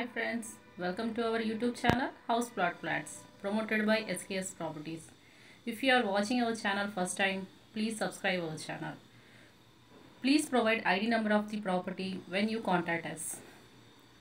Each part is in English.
Hi friends, welcome to our YouTube channel House Plot Flats promoted by SKS Properties. If you are watching our channel first time, please subscribe our channel. Please provide ID number of the property when you contact us.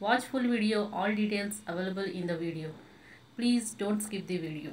Watch full video, all details available in the video. Please don't skip the video.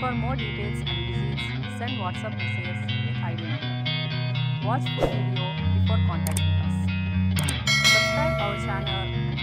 For more details and visits, send WhatsApp messages with ID number. Watch full video before contacting us. Subscribe our channel